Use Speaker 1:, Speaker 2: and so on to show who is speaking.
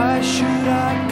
Speaker 1: Why should I